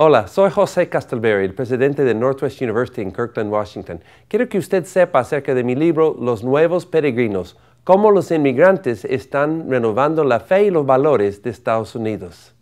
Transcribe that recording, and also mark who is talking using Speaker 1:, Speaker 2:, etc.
Speaker 1: Hola, soy José Castleberry, el presidente de Northwest University en Kirkland, Washington. Quiero que usted sepa acerca de mi libro Los Nuevos Peregrinos, cómo los inmigrantes están renovando la fe y los valores de Estados Unidos.